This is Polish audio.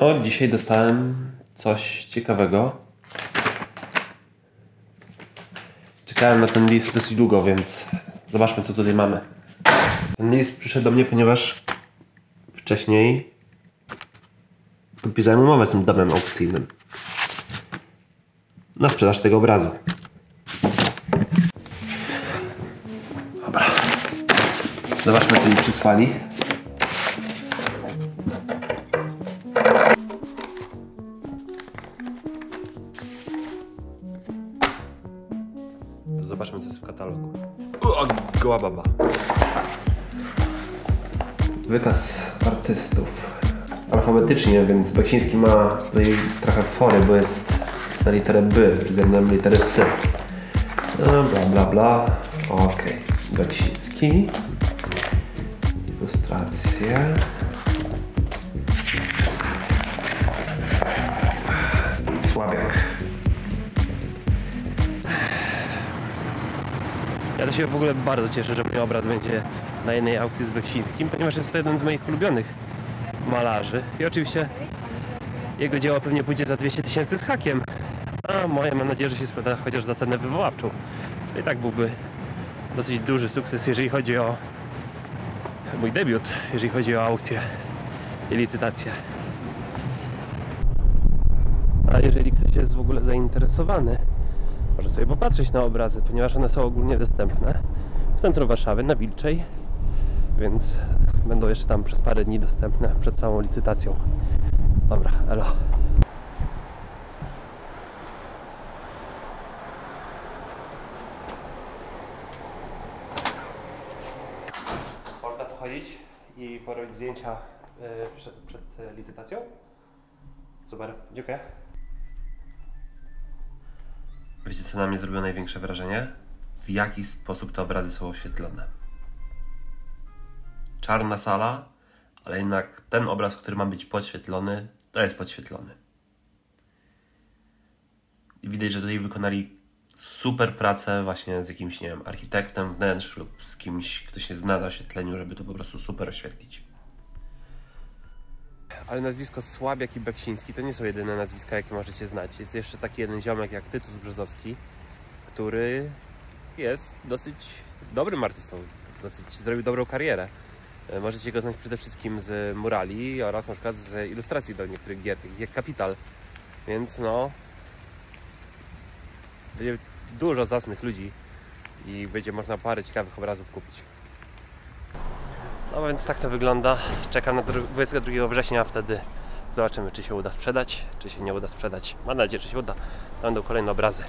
O, dzisiaj dostałem coś ciekawego. Czekałem na ten list dosyć długo, więc zobaczmy co tutaj mamy. Ten list przyszedł do mnie, ponieważ wcześniej podpisałem umowę z tym domem aukcyjnym na sprzedaż tego obrazu. Dobra. Zobaczmy co mi przysłali. Zobaczmy co jest w katalogu. O, goła baba. Wykaz artystów. Alfabetycznie, więc Beksiński ma tutaj trochę fory, bo jest na literę B względem litery S. No, bla bla bla. Okej. Beksiński. Ilustracje. Ja to się w ogóle bardzo cieszę, że mój obraz będzie na jednej aukcji z Beksińskim, ponieważ jest to jeden z moich ulubionych malarzy. I oczywiście jego dzieło pewnie pójdzie za 200 tysięcy z hakiem. A moje mam nadzieję, że się sprzeda chociaż za cenę wywoławczą. To i tak byłby dosyć duży sukces, jeżeli chodzi o mój debiut, jeżeli chodzi o aukcję i licytację. A jeżeli ktoś jest w ogóle zainteresowany, może sobie popatrzeć na obrazy, ponieważ one są ogólnie dostępne w centrum Warszawy, na Wilczej, więc będą jeszcze tam przez parę dni dostępne przed całą licytacją. Dobra, elo. Można pochodzić i porobić zdjęcia y, przed, przed y, licytacją? Super, dziękuję. Wiecie, co na mnie zrobiło największe wrażenie? W jaki sposób te obrazy są oświetlone. Czarna sala, ale jednak ten obraz, który ma być podświetlony, to jest podświetlony. I widać, że tutaj wykonali super pracę właśnie z jakimś, nie wiem, architektem wnętrz lub z kimś, kto się zna na oświetleniu, żeby to po prostu super oświetlić. Ale nazwisko Słabiak i Beksiński to nie są jedyne nazwiska, jakie możecie znać. Jest jeszcze taki jeden ziomek jak Tytus Brzozowski, który jest dosyć dobrym artystą. Dosyć zrobił dobrą karierę. E, Możecie go znać przede wszystkim z murali oraz na przykład z ilustracji do niektórych gier, takich jak Kapital. Więc no... Będzie dużo zacnych ludzi i będzie można parę ciekawych obrazów kupić. No więc tak to wygląda. Czekam na dru- 22 września, wtedy zobaczymy, czy się uda sprzedać, czy się nie uda sprzedać. Mam nadzieję, że się uda. Będą kolejne obrazy.